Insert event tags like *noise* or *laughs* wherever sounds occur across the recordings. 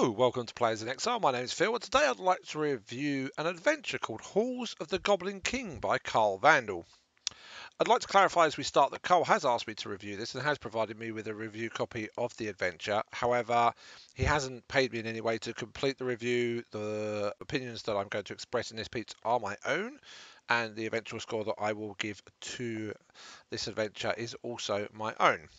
Hello, welcome to Players in Exile. My name is Phil, and today I'd like to review an adventure called Halls of the Goblin King by Carl Vandal. I'd like to clarify as we start that Carl has asked me to review this and has provided me with a review copy of the adventure. However, he hasn't paid me in any way to complete the review. The opinions that I'm going to express in this piece are my own, and the eventual score that I will give to this adventure is also my own.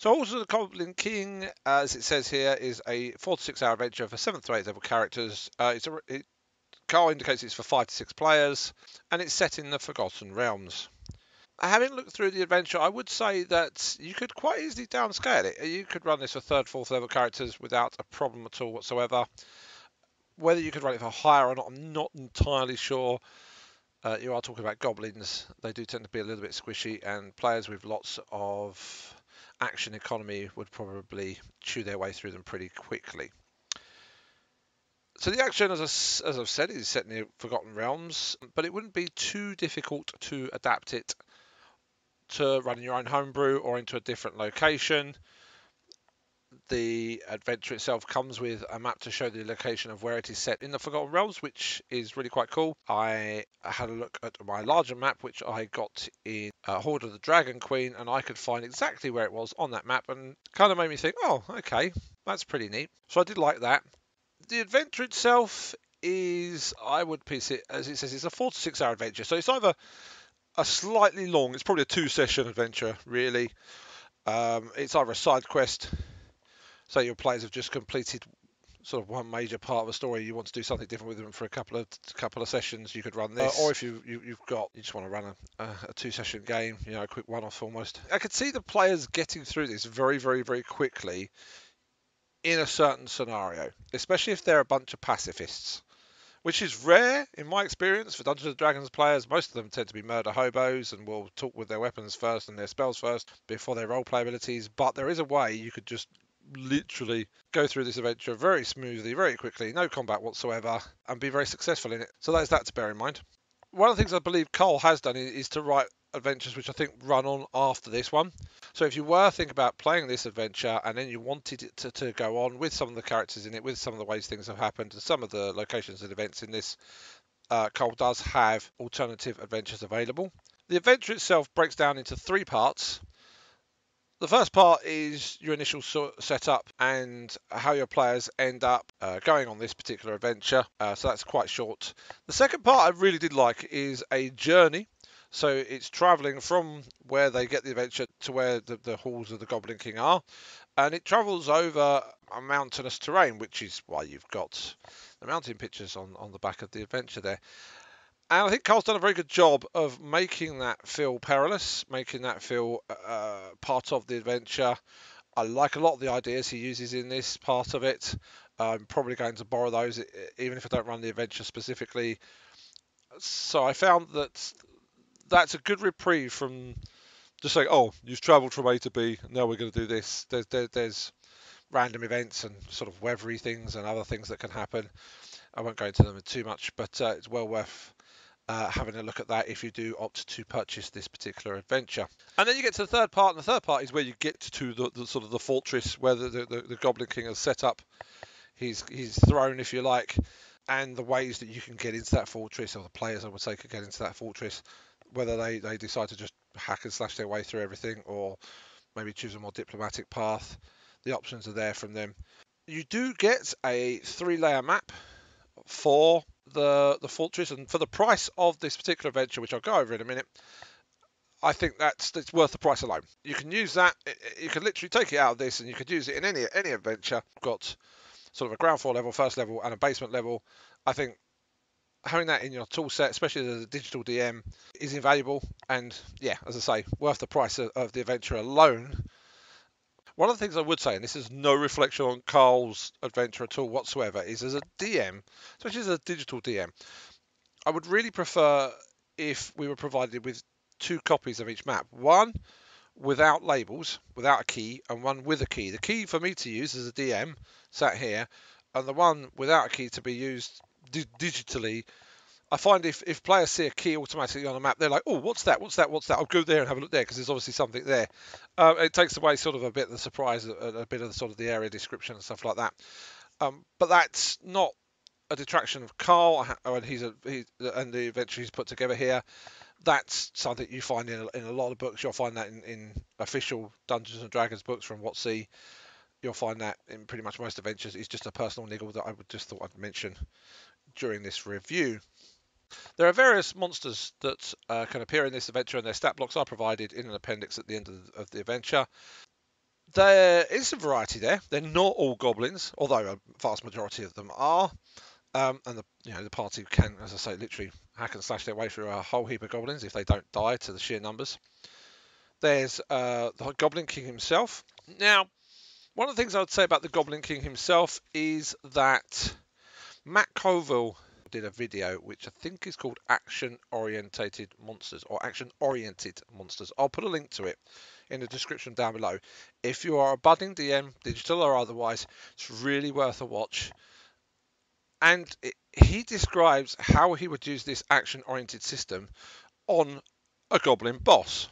So also the Goblin King, as it says here, is a four to six hour adventure for seventh to eighth level characters. Uh, it's a, it, Carl indicates it's for five to six players, and it's set in the Forgotten Realms. Having looked through the adventure, I would say that you could quite easily downscale it. You could run this for third, fourth level characters without a problem at all whatsoever. Whether you could run it for higher or not, I'm not entirely sure. Uh, you are talking about goblins. They do tend to be a little bit squishy, and players with lots of action economy would probably chew their way through them pretty quickly. So the action, as, I, as I've said, is set in the Forgotten Realms, but it wouldn't be too difficult to adapt it to run in your own homebrew or into a different location the adventure itself comes with a map to show the location of where it is set in the Forgotten Realms, which is really quite cool. I had a look at my larger map, which I got in uh, Hoard of the Dragon Queen, and I could find exactly where it was on that map, and kind of made me think, oh, okay, that's pretty neat. So I did like that. The adventure itself is, I would piece it, as it says, it's a four to six hour adventure. So it's either a slightly long, it's probably a two session adventure, really. Um, it's either a side quest say your players have just completed sort of one major part of a story, you want to do something different with them for a couple of couple of sessions, you could run this. Uh, or if you, you have got you just want to run a, a, two session game, you know, a quick one off almost. I could see the players getting through this very very very quickly in a certain scenario, especially if they're a bunch of pacifists. Which is rare in my experience for Dungeons and Dragons players. Most of them tend to be murder hobos and will talk with their weapons first and their spells first before their roleplay abilities. But there is a way you could just literally go through this adventure very smoothly, very quickly, no combat whatsoever, and be very successful in it. So that's that to bear in mind. One of the things I believe Carl has done is to write adventures which I think run on after this one. So if you were thinking about playing this adventure and then you wanted it to, to go on with some of the characters in it, with some of the ways things have happened, and some of the locations and events in this, uh, Carl does have alternative adventures available. The adventure itself breaks down into three parts. The first part is your initial setup and how your players end up uh, going on this particular adventure. Uh, so that's quite short. The second part I really did like is a journey. So it's traveling from where they get the adventure to where the, the halls of the Goblin King are. And it travels over a mountainous terrain, which is why you've got the mountain pictures on, on the back of the adventure there. And I think Carl's done a very good job of making that feel perilous, making that feel uh, part of the adventure. I like a lot of the ideas he uses in this part of it. I'm probably going to borrow those, even if I don't run the adventure specifically. So I found that that's a good reprieve from just saying, "Oh, you've travelled from A to B. Now we're going to do this." There's, there, there's random events and sort of weathery things and other things that can happen. I won't go into them too much, but uh, it's well worth uh, having a look at that if you do opt to purchase this particular adventure. And then you get to the third part, and the third part is where you get to the, the sort of the fortress where the, the, the, Goblin King has set up his his throne, if you like, and the ways that you can get into that fortress, or the players, I would say, could get into that fortress, whether they, they decide to just hack and slash their way through everything, or maybe choose a more diplomatic path. The options are there from them. You do get a three layer map for the the fortress, and for the price of this particular adventure, which I'll go over in a minute, I think that's it's worth the price alone. You can use that. You can literally take it out of this, and you could use it in any any adventure. Got sort of a ground floor level, first level, and a basement level. I think having that in your tool set, especially as a digital DM, is invaluable. And yeah, as I say, worth the price of, of the adventure alone. One of the things I would say, and this is no reflection on Carl's adventure at all whatsoever, is as a DM, especially as a digital DM, I would really prefer if we were provided with two copies of each map. One without labels, without a key, and one with a key. The key for me to use as a DM sat here, and the one without a key to be used di- digitally I find if, if players see a key automatically on a map, they're like, oh, what's that? What's that? What's that? I'll go there and have a look there because there's obviously something there. Um, it takes away sort of a bit of the surprise, a, a, bit of the sort of the area description and stuff like that. Um, but that's not a detraction of Carl and he's a he, and the adventure he's put together here. That's something you find in a, in a lot of books. You'll find that in, in official Dungeons and Dragons books from WotC. You'll find that in pretty much most adventures. It's just a personal niggle that I would just thought I'd mention during this review. There are various monsters that uh, can appear in this adventure, and their stat blocks are provided in an appendix at the end of the, of the adventure. There is a variety there. They're not all goblins, although a vast majority of them are. Um, and the you know the party can, as I say, literally hack and slash their way through a whole heap of goblins if they don't die to the sheer numbers. There's uh, the Goblin King himself. Now, one of the things I would say about the Goblin King himself is that Matt Colville did a video which I think is called Action Orientated Monsters or Action Oriented Monsters. I'll put a link to it in the description down below. If you are a budding DM, digital or otherwise, it's really worth a watch. And it, he describes how he would use this action oriented system on a goblin boss.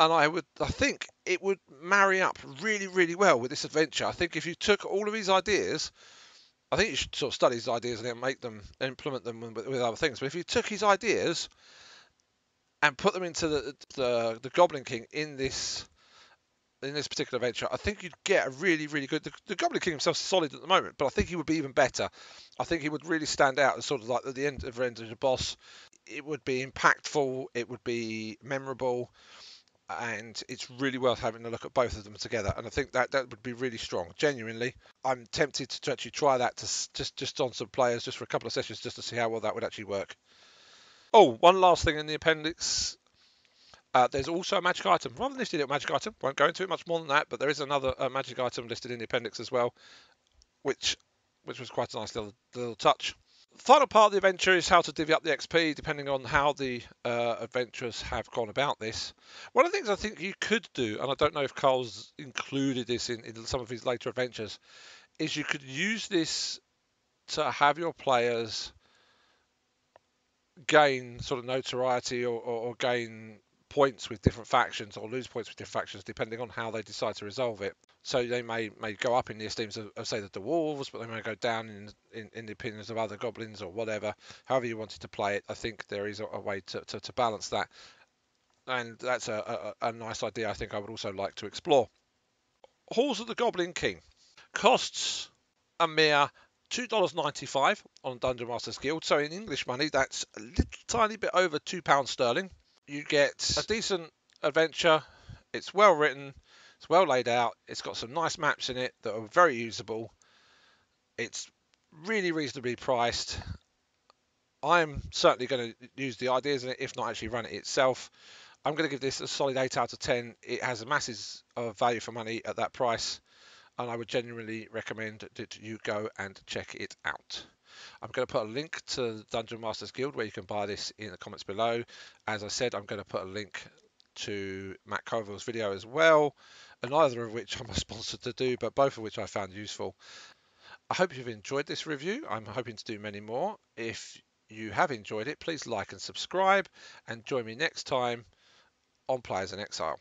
And I would, I think it would marry up really, really well with this adventure. I think if you took all of his ideas I think you should sort of study his ideas and make them implement them with, with other things. But if you took his ideas and put them into the, the the Goblin King in this in this particular venture, I think you'd get a really, really good. The, the Goblin King himself is solid at the moment, but I think he would be even better. I think he would really stand out as sort of like at the end of the end of the boss. It would be impactful. It would be memorable and it's really worth having a look at both of them together. And I think that that would be really strong. Genuinely, I'm tempted to actually try that to just just on some players, just for a couple of sessions, just to see how well that would actually work. Oh, one last thing in the appendix. Uh, there's also a magic item. Rather listed a magic item. Won't go into it much more than that, but there is another uh, magic item listed in the appendix as well, which which was quite a nice little little touch final part of the adventure is how to divvy up the XP depending on how the uh, adventurers have gone about this. One of the things I think you could do, and I don't know if Carl's included this in, in some of his later adventures, is you could use this to have your players gain sort of notoriety or, or, or gain points with different factions or lose points with different factions depending on how they decide to resolve it. So they may may go up in the esteems of, of say the dwarves, but they may go down in, in, in the opinions of other goblins or whatever. However you wanted to play it, I think there is a, a way to, to, to, balance that, and that's a, a, a nice idea. I think I would also like to explore. Halls of the Goblin King costs a mere $2.95 on Dungeon Masters Guild. So in English money, that's a little tiny bit over £2 sterling you get a decent adventure. It's well written. It's well laid out. It's got some nice maps in it that are very usable. It's really reasonably priced. I'm certainly going to use the ideas in it, if not actually run it itself. I'm going to give this a solid 8 out of 10. It has a massive of value for money at that price, and I would genuinely recommend that you go and check it out. I'm going to put a link to Dungeon Masters Guild where you can buy this in the comments below. As I said, I'm going to put a link to Matt Colville's video as well, and neither of which *laughs* I'm sponsored to do, but both of which I found useful. I hope you've enjoyed this review. I'm hoping to do many more. If you have enjoyed it, please like and subscribe, and join me next time on Players in Exile.